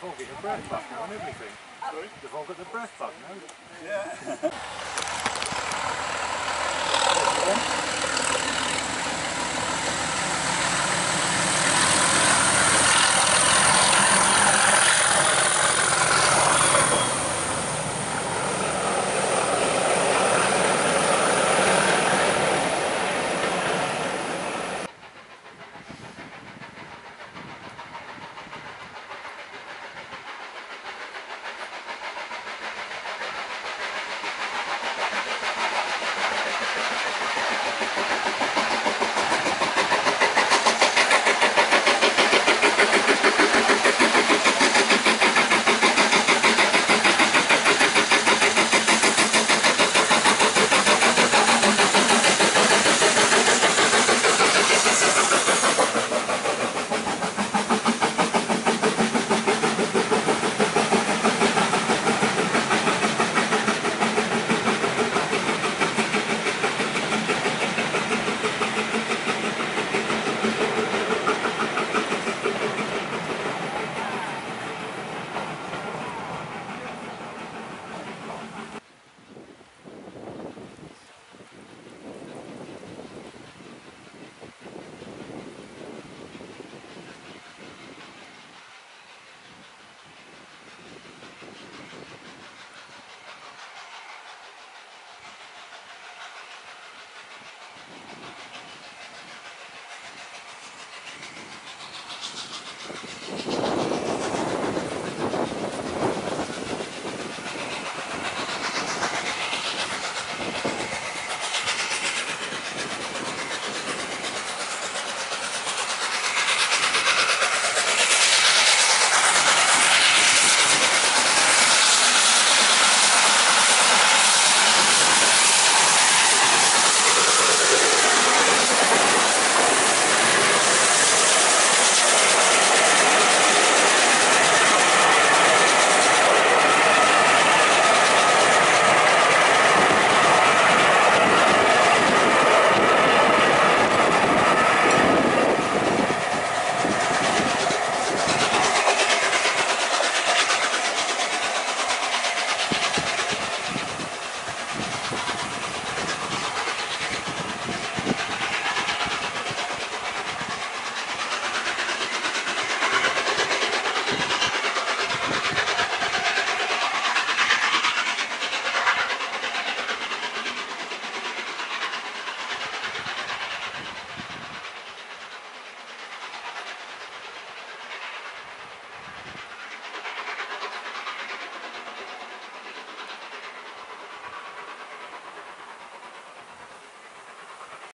They've all got the breath back on everything. Sorry? They've all got the breath bug now. Yeah.